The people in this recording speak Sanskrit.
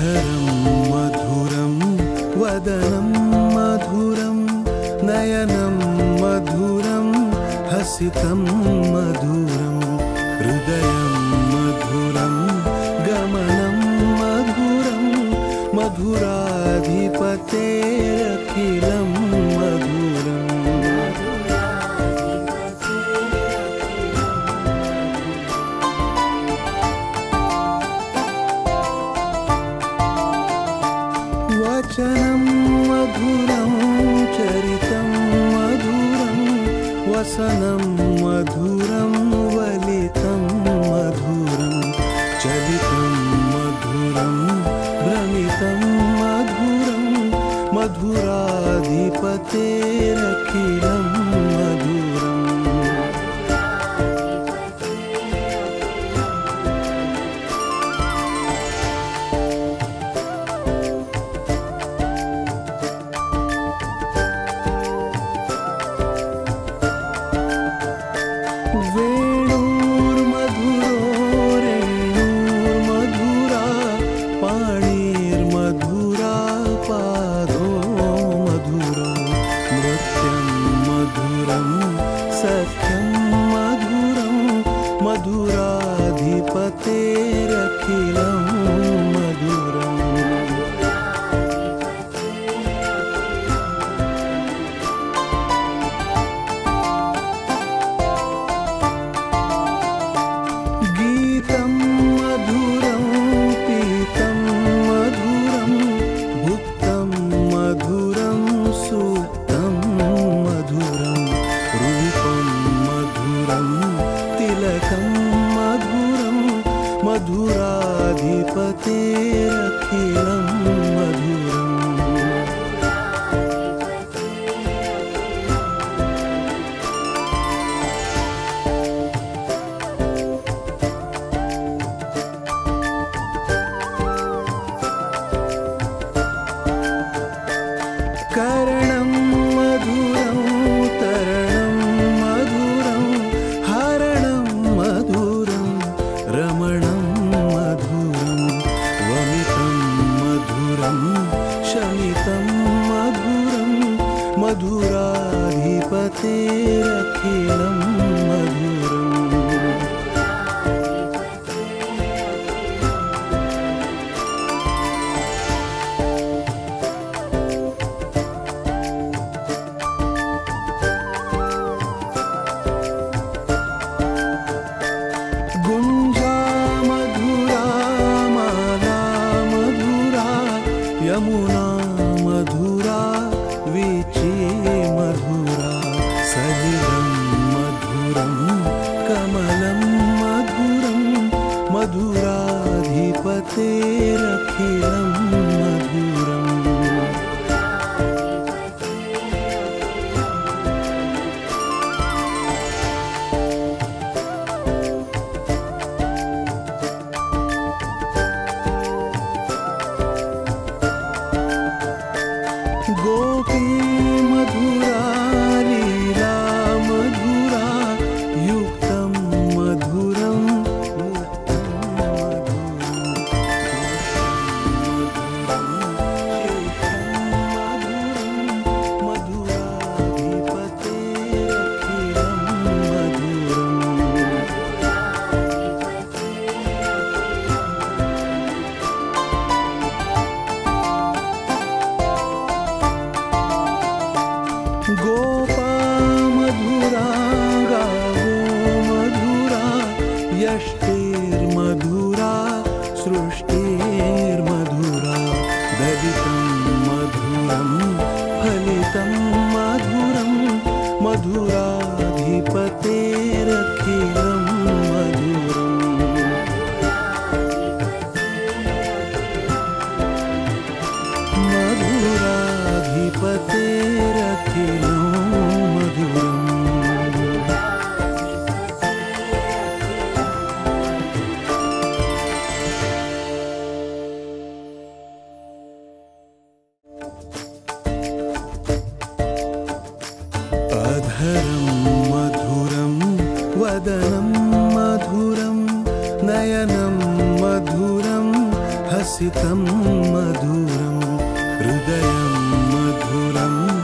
अधरं मधुरं वदनं मधुरं नयनं मधुरं हसितं मधुरं वचनं मधुरं चरितं मधुरं वसनं मधुरं मधुराधिपतेरखिलम् मधुराधिपतेरखिलं यमुना मधुरा वीची मधुरा सलिलं मधुरं कमलं मधुरं मधुराधिपतेरखिलं गोपी मधुरा go. अधरं मधुरं वदनं मधुरं नयनं मधुरं हसितं मधुरं हृदयं मधुरम्